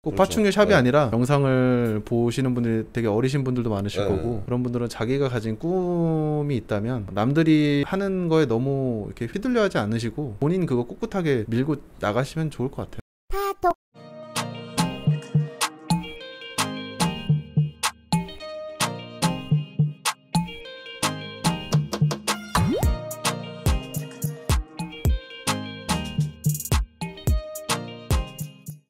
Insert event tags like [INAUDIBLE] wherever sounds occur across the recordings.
꼭 그렇죠. 파충류 샵이 네. 아니라 영상을 보시는 분들이 되게 어리신 분들도 많으실 네. 거고 그런 분들은 자기가 가진 꿈이 있다면 남들이 하는 거에 너무 이렇게 휘둘려 하지 않으시고 본인 그거 꿋꿋하게 밀고 나가시면 좋을 것 같아요.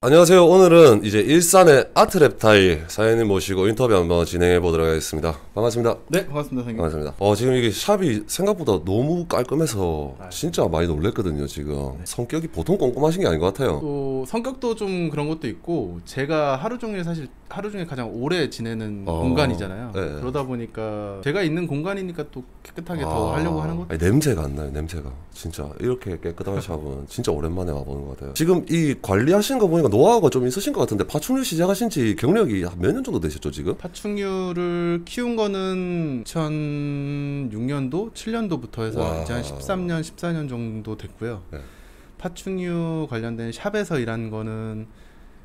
안녕하세요. 오늘은 이제 일산의 아트랩타일 사연님 모시고 인터뷰 한번 진행해 보도록 하겠습니다. 반갑습니다. 네, 반갑습니다, 선생님. 반갑습니다. 어, 지금 이게 샵이 생각보다 너무 깔끔해서 아, 진짜 많이 놀랬거든요, 지금. 성격이 보통 꼼꼼하신 게 아닌 것 같아요. 또 성격도 좀 그런 것도 있고 제가 하루 종일 사실 하루 중에 가장 오래 지내는 어, 공간이잖아요. 네. 그러다 보니까 제가 있는 공간이니까 또 깨끗하게 더 아, 하려고 하는 것. 아니, 냄새가 안 나요, 냄새가. 진짜. 이렇게 깨끗한 샵은 진짜 오랜만에 와보는 것 같아요. 지금 이 관리하시는 거 보니까 노하우가 좀 있으신 것 같은데, 파충류 시작하신 지 경력이 몇 년 정도 되셨죠, 지금? 파충류를 키운 거는 2006년도, 7년도부터 해서 와. 이제 한 13년, 14년 정도 됐고요. 네. 파충류 관련된 샵에서 일한 거는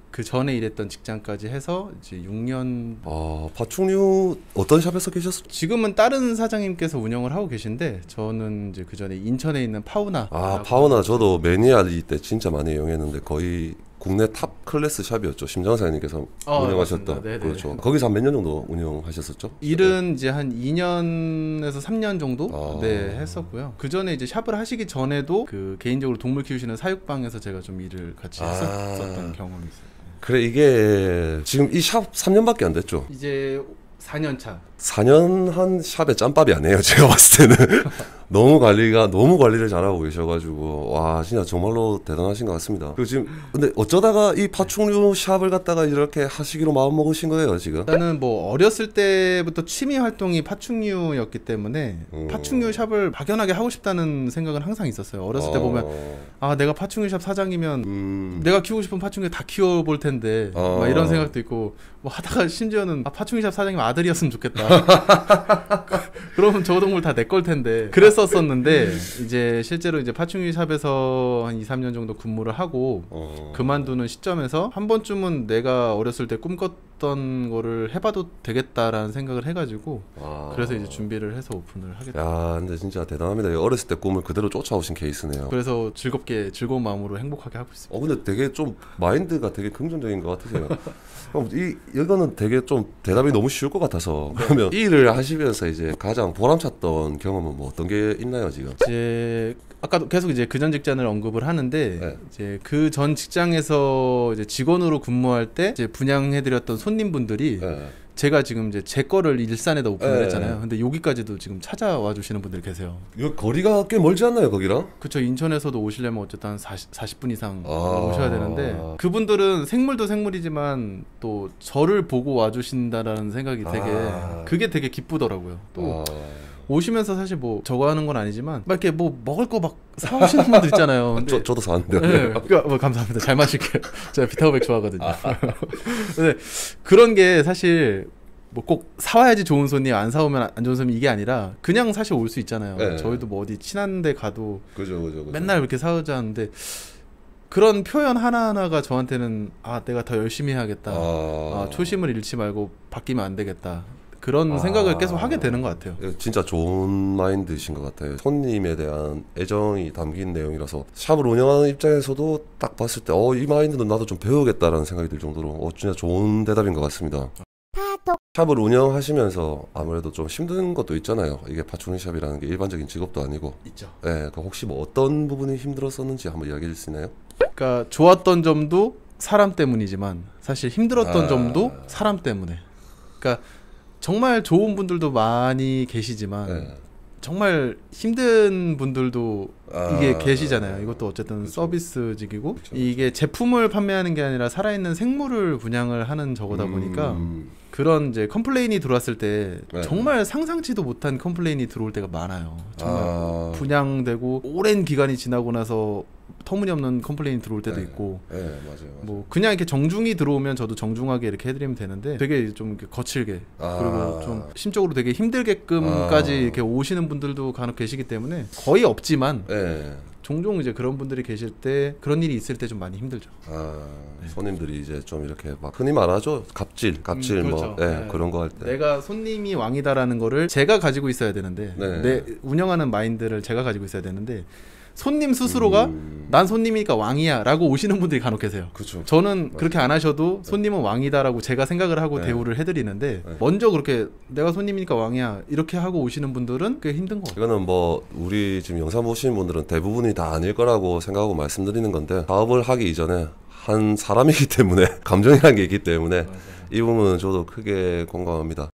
그 전에 일했던 직장까지 해서 이제 6년. 아, 파충류 어떤 샵에서 계셨어요? 지금은 다른 사장님께서 운영을 하고 계신데 저는 이제 그 전에 인천에 있는 파우나. 아 파우나 저도 매니아리 때 진짜 많이 이용했는데 거의 국내 top class 샵이었죠 심장 사장님께서 아, 운영하셨던 맞습니다. 네네. 그렇죠 거기서 한 몇 년 정도 운영하셨었죠 일은 이제 한 2년에서 3년 정도 아. 네 했었고요. 그 전에 이제 샵을 하시기 전에도 그 개인적으로 동물 키우시는 사육방에서 제가 좀 일을 같이 아. 했었던 경험이 있어요. 그래 이게 지금 이 샵 3년밖에 안 됐죠 이제 4년 차. 4년 한 샵에 짬밥이 아니에요 [LAUGHS] 제가 봤을 때는 너무 관리가 너무 관리를 잘하고 계셔가지고 와 진짜 정말로 대단하신 것 같습니다 그리고 지금 근데 어쩌다가 이 파충류 샵을 갖다가 이렇게 하시기로 마음 먹으신 거예요 지금 일단은 뭐 어렸을 때부터 취미 활동이 파충류였기 때문에 음. 파충류 샵을 막연하게 하고 싶다는 생각은 항상 있었어요. 어렸을 때 어, 보면 아 내가 파충류 샵 사장이면 음, 내가 키우고 싶은 파충류 다 키워볼 텐데 어. 막 이런 생각도 있고 뭐 하다가 [LAUGHS] 심지어는 아, 파충류 샵 사장님 아들이었으면 좋겠다 [LAUGHS] 그러면 저 동물 다 내 걸 텐데 그 랬었었는데 이제 실제로 이제 파충류 샵에서 한 2, 3년 정도 근무를 하고 어. 그만두는 시점에서 한 번쯤은 내가 어렸을 때 꿈꿨 던 거를 해봐도 되겠다라는 생각을 해가지고 아. 그래서 이제 준비를 해서 오픈을 하게 됐어요 야, 근데 진짜 대단합니다. 어렸을 때 꿈을 그대로 쫓아오신 케이스네요. 그래서 즐겁게 즐거운 마음으로 행복하게 하고 있습니다 어, 근데 되게 좀 마인드가 되게 긍정적인 것 같으세요. [LAUGHS] 그럼 이 이거는 되게 좀 대답이 너무 쉬울 것 같아서 그러면 [LAUGHS] 이 일을 하시면서 이제 가장 보람찼던 경험은 뭐 어떤 게 있나요 지금? 이제 아까도 계속 이제 그 전 직장을 언급을 하는데 네. 이제 그 전 직장에서 이제 직원으로 근무할 때 이제 분양해드렸던 손님분들이 네. 제가 지금 이제 제 거를 일산에다 오픈을 네. 했잖아요. 근데 여기까지도 지금 찾아와 주시는 분들이 계세요. 이거 거리가 꽤 멀지 않나요 거기랑? 그쵸 인천에서도 오시려면 어쨌든 한 40, 40분 이상 아. 오셔야 되는데 그분들은 생물도 생물이지만 또 저를 보고 와 주신다라는 생각이 되게 아. 그게 되게 기쁘더라고요. 또 아. 오시면서 사실 뭐 저거 하는 건 아니지만 막 이렇게 뭐 먹을 거 막 사오시는 분들 있잖아요. [LAUGHS] 근데 저 저도 사는데. 네, 그러니까 뭐 감사합니다. 잘 마실게요. [LAUGHS] 제가 비타오백 좋아하거든요. 아. [LAUGHS] 근데 그런 게 사실 뭐꼭 사와야지 좋은 손님 안 사오면 안 좋은 손님 이게 아니라 그냥 사실 올 수 있잖아요. 네. 저희도 뭐 어디 친한데 가도 그죠 그죠 그죠. 맨날 이렇게 사오자는데 그런 표현 하나하나가 저한테는 아 내가 더 열심히 해야겠다. 아. 아, 초심을 잃지 말고 바뀌면 안 되겠다. 그런 아. 생각을 계속 하게 되는 것 같아요. 예, 진짜 좋은 마인드신 것 같아요. 손님에 대한 애정이 담긴 내용이라서 샵을 운영하는 입장에서도 딱 봤을 때 어 이 마인드는 나도 좀 배우겠다라는 생각이 들 정도로 어 진짜 좋은 대답인 것 같습니다. 샵을 운영하시면서 아무래도 좀 힘든 것도 있잖아요. 이게 파충류 샵이라는 게 일반적인 직업도 아니고. 있죠. 예, 그 혹시 뭐 어떤 부분이 힘들었었는지 한번 이야기해 줄 수 있나요? 그러니까 좋았던 점도 사람 때문이지만 사실 힘들었던 아. 점도 사람 때문에. 그러니까 정말 좋은 분들도 많이 계시지만 예. 정말 힘든 분들도 아. 이게 계시잖아요. 이것도 어쨌든 그쵸. 서비스직이고 그쵸. 이게 제품을 판매하는 게 아니라 살아있는 생물을 분양을 하는 저거다 보니까 음. 그런 이제 complain이 들어왔을 때 네. 정말 상상치도 못한 complain이 들어올 때가 많아요. 정말 아. 분양되고 오랜 기간이 지나고 나서 터무니없는 complain이 들어올 때도 네. 있고 예, 맞아요. 맞아요. 뭐 그냥 이렇게 정중히 들어오면 저도 정중하게 이렇게 해드리면 되는데 되게 좀 이렇게 거칠게 아. 그리고 좀 심적으로 되게 힘들게끔까지 아. 이렇게 오시는 분들도 간혹 계시기 때문에 거의 없지만 예. 종종 이제 그런 분들이 계실 때 그런 일이 있을 때 좀 많이 힘들죠. 아, 손님들이 이제 좀 이렇게 막 흔히 말하죠. 갑질, 갑질 음, 뭐 그렇죠. 예, 네. 그런 거 할 때. 내가 손님이 왕이다라는 거를 제가 가지고 있어야 되는데 네. 내 운영하는 마인드를 제가 가지고 있어야 되는데 손님 스스로가 음, 난 손님이니까 왕이야라고 오시는 분들이 간혹 계세요. 그렇죠. 저는 그렇게 안 하셔도 손님은 왕이다라고 제가 생각을 하고 네. 대우를 해드리는데 네. 먼저 그렇게 내가 손님이니까 왕이야 이렇게 하고 오시는 분들은 꽤 힘든 거 같아요. 이거는 뭐 우리 지금 영상 보시는 분들은 대부분이 다 아닐 거라고 생각하고 말씀드리는 건데 사업을 하기 이전에 한 사람이기 [LAUGHS] 때문에 감정이라는 게 있기 때문에 이 부분은 저도 크게 공감합니다.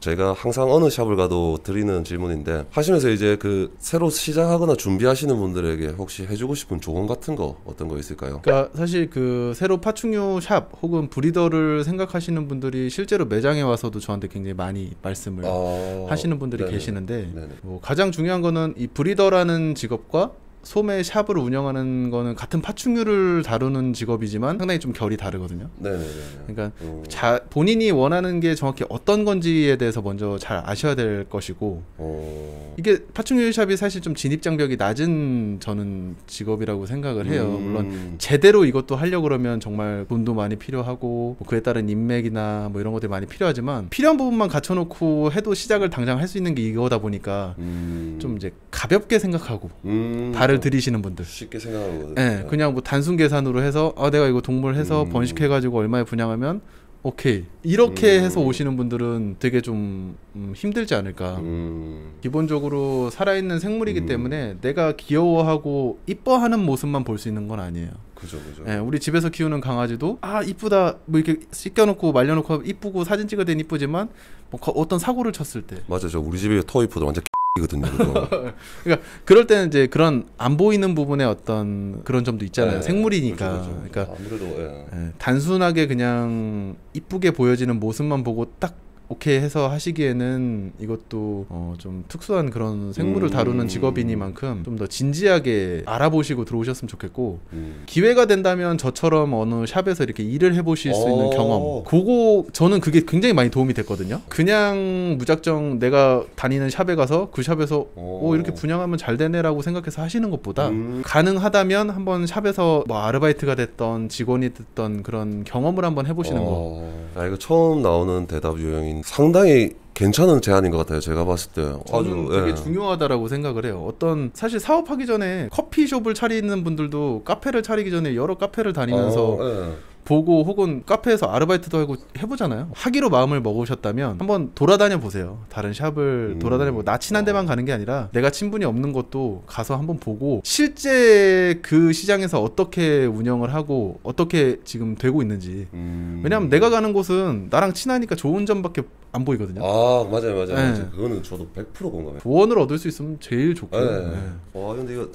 제가 항상 어느 샵을 가도 드리는 질문인데 하시면서 이제 그 새로 시작하거나 준비하시는 분들에게 혹시 해주고 싶은 조언 같은 거 어떤 거 있을까요? 그러니까 사실 그 새로 파충류 샵 혹은 breeder를 생각하시는 분들이 실제로 매장에 와서도 저한테 굉장히 많이 말씀을 아, 하시는 분들이 네네. 계시는데 네네. 뭐 가장 중요한 거는 이 breeder라는 직업과 소매 샵을 운영하는 거는 같은 파충류를 다루는 직업이지만 상당히 좀 결이 다르거든요. 네네네. 그러니까 음, 자 본인이 원하는 게 정확히 어떤 건지에 대해서 먼저 잘 아셔야 될 것이고 어, 이게 파충류 샵이 사실 좀 진입 장벽이 낮은 저는 직업이라고 생각을 해요. 음, 물론 제대로 이것도 하려 고 그러면 정말 돈도 많이 필요하고 뭐 그에 따른 인맥이나 뭐 이런 것들이 많이 필요하지만 필요한 부분만 갖춰놓고 해도 시작을 당장 할 수 있는 게 이거다 보니까 음, 좀 이제 가볍게 생각하고 음, 발을 좀 들이시는 분들. 쉽게 생각하거든요. 예, 그냥 뭐 단순 계산으로 해서 아 내가 이거 동물 해서 음. 번식해 가지고 얼마에 분양하면 오케이 이렇게 음. 해서 오시는 분들은 되게 좀 음, 힘들지 않을까. 음, 기본적으로 살아있는 생물이기 음. 때문에 내가 귀여워하고 이뻐하는 모습만 볼 수 있는 건 아니에요. 그죠 그죠. 예, 우리 집에서 키우는 강아지도 아 이쁘다 뭐 이렇게 씻겨놓고 말려놓고 이쁘고 사진 찍을 땐 이쁘지만 뭐 거- 어떤 사고를 쳤을 때 맞아 저 우리 집에 토이푸들 완전 이거든요. 그거. [LAUGHS] 그럴 때는 이제 그런 안 보이는 부분에 어떤 그런 점도 있잖아요. 네, 생물이니까. 그렇죠, 그렇죠. 그러니까 아무래도 예. 예, 단순하게 그냥 이쁘게 보여지는 모습만 보고 딱 오케이 해서 하시기에는 이것도 어, 좀 특수한 그런 생물을 음. 다루는 직업이니만큼 좀 더 진지하게 알아보시고 들어오셨으면 좋겠고 음. 기회가 된다면 저처럼 어느 샵에서 이렇게 일을 해보실 수 있는 오. 경험 그거 저는 그게 굉장히 많이 도움이 됐거든요 그냥 무작정 내가 다니는 샵에 가서 그 샵에서 오 이렇게 분양하면 잘 되네라고 생각해서 하시는 것보다 음. 가능하다면 한번 샵에서 뭐 아르바이트가 됐던 직원이 됐던 그런 경험을 한번 해보시는 거 어. 아, 이거 처음 나오는 대답 유형인 상당히 괜찮은 제안인 것 같아요. 제가 봤을 때 저는 아주 되게 예. 중요하다라고 생각을 해요. 어떤 사실 사업하기 전에 커피숍을 차리는 분들도 카페를 차리기 전에 여러 카페를 다니면서 어, 예. 보고 혹은 카페에서 아르바이트도 하고 해보잖아요. 하기로 마음을 먹으셨다면 한번 돌아다녀 보세요. 다른 샵을 음. 돌아다녀 보고 나 친한 데만 가는 게 아니라 내가 친분이 없는 것도 가서 한번 보고 실제 그 시장에서 어떻게 운영을 하고 어떻게 지금 되고 있는지. 음. 왜냐하면 내가 가는 곳은 나랑 친하니까 좋은 점밖에 안 보이거든요. 아 맞아요 맞아요, 네. 맞아요. 그거는 저도 100% 공감해요. 조언을 얻을 수 있으면 제일 좋고요. 네. 네. 와 근데 이거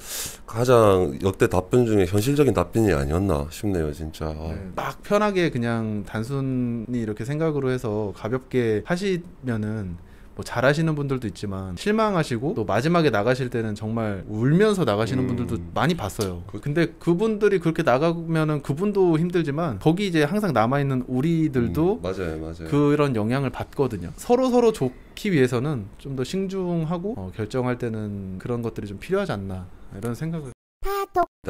가장 역대 답변 중에 현실적인 답변이 아니었나 싶네요 진짜. 아. 네, 막 편하게 그냥 단순히 이렇게 생각으로 해서 가볍게 하시면은 뭐 잘하시는 분들도 있지만 실망하시고 또 마지막에 나가실 때는 정말 울면서 나가시는 음. 분들도 많이 봤어요. 그- 근데 그분들이 그렇게 나가면은 그분도 힘들지만 거기 이제 항상 남아 있는 우리들도 음, 맞아요 맞아요. 그런 영향을 받거든요. 서로 서로 좋기 위해서는 좀 더 신중하고 어, 결정할 때는 그런 것들이 좀 필요하지 않나 이런 생각을.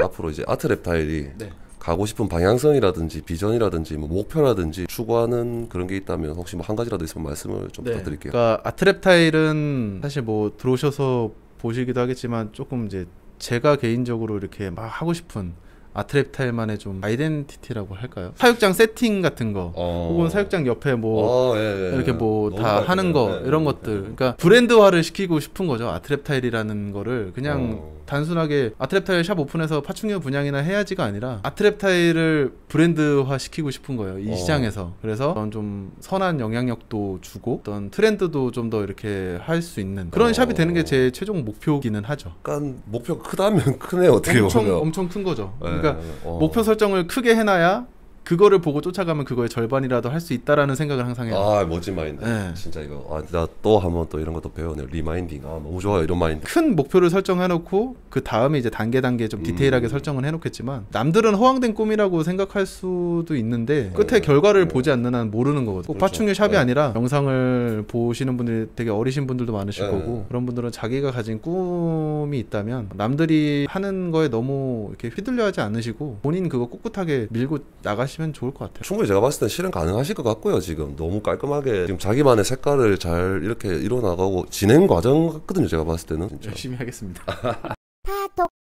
앞으로 이제 아트 랩타일이 네. 가고 싶은 방향성이라든지 비전이라든지 뭐 목표라든지 추구하는 그런 게 있다면 혹시 뭐 한 가지라도 있으면 말씀을 좀 부탁드릴게요. 그러니까 아트랩타일은 사실 뭐 들어오셔서 보시기도 하겠지만 조금 이제 제가 개인적으로 이렇게 막 하고 싶은 아트랩타일만의 좀 아이덴티티라고 할까요? 사육장 세팅 같은 거 어. 혹은 사육장 옆에 뭐 어, 예, 예. 이렇게 뭐 다 하는 거. 예, 이런 예, 것들 예. 그러니까 브랜드화를 시키고 싶은 거죠 아트랩타일이라는 거를 그냥 어. 단순하게 아트랩타일 샵 오픈해서 파충류 분양이나 해야지가 아니라 아트랩타일을 브랜드화 시키고 싶은 거예요 이 어. 시장에서 그래서 어떤 좀 선한 영향력도 주고 어떤 트렌드도 좀 더 이렇게 할 수 있는 그런 어. 샵이 되는 게 제 최종 목표기는 하죠 약간 목표 크다면 [LAUGHS] 크네 어떻게 엄청 보면. 엄청 큰 거죠 예, 그러니까 어. 목표 설정을 크게 해놔야 그거를 보고 쫓아가면 그거의 절반이라도 할 수 있다라는 생각을 항상 해요. 아 멋진 마인드. 네. 진짜 이거 아, 나 또 한번 또 이런 것도 배우네. reminding. 아 너무 좋아요 이런 마인드. 큰 목표를 설정해놓고 그 다음에 이제 단계 단계 좀 디테일하게 음. 설정은 해놓겠지만 남들은 허황된 꿈이라고 생각할 수도 있는데 끝에 네. 결과를 네. 보지 않는 한 모르는 거거든요. 꼭 그렇죠. 파충류 샵이 네. 아니라 영상을 보시는 분들이 되게 어리신 분들도 많으실 네. 거고 그런 분들은 자기가 가진 꿈이 있다면 남들이 하는 거에 너무 이렇게 휘둘려 하지 않으시고 본인 그거 꿋꿋하게 밀고 나가시 면 좋을 것 같아요. 충분히 제가 봤을 땐 실현 가능하실 것 같고요. 지금 너무 깔끔하게 지금 자기만의 색깔을 잘 이렇게 이뤄나가고 진행 과정 같거든요. 제가 봤을 때는 진짜. 열심히 하겠습니다. [LAUGHS]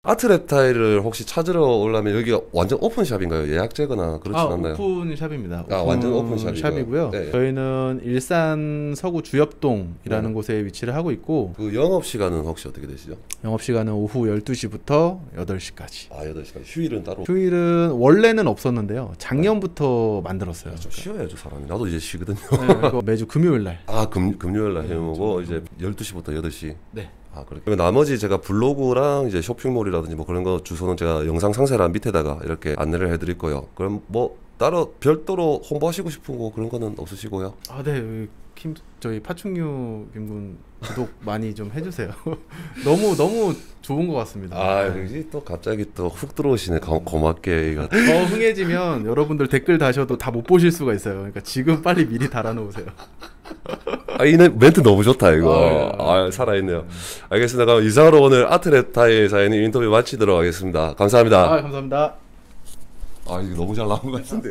아트랩타일을 혹시 찾으러 오려면 여기가 완전 오픈샵인가요? 예약제거나 그렇진 아, 않나요? 오픈 샵입니다. 아, 완전 오픈 샵이고요. 샵이고요. 네. 저희는 일산 서구 주엽동이라는 네. 곳에 위치를 하고 있고 그 영업 시간은 혹시 어떻게 되시죠? 영업 시간은 오후 12시부터 8시까지. 아 8시간 휴일은 따로 휴일은 원래는 없었는데요. 작년부터 만들었어요. 좀 쉬어야죠 사람이 나도 이제 쉬거든요 네, 매주 금요일 날. 아 금, 금요일 날 네, 해먹고 좀- 이제 12시부터 8시 네. 아 그리고 나머지 제가 블로그랑 이제 쇼핑몰이라든지 뭐 그런 거 주소는 제가 영상 상세란 밑에다가 이렇게 안내를 해드릴 거예요 그럼 뭐 따로 별도로 홍보하시고 싶은 거 그런 거는 없으시고요 아, 네. 여기 김 저희 파충류 김군 구독 [LAUGHS] 많이 좀 해주세요. [LAUGHS] 너무 너무 좋은 것 같습니다. 아 여기 또 갑자기 또 훅 들어오시네 고, 고맙게 이거 [LAUGHS] 더 흥해지면 여러분들 댓글 다셔도 다 못 보실 수가 있어요. 그러니까 지금 빨리 미리 달아놓으세요. 아 이 멘트 너무 좋다 이거. 아, 아 살아있네요. 알겠습니다. 그럼 이상으로 오늘 아트랩타의 사연님 인터뷰 마치도록 하겠습니다. 감사합니다. 아, 감사합니다. 아 이거 너무 잘 나온 것 같은데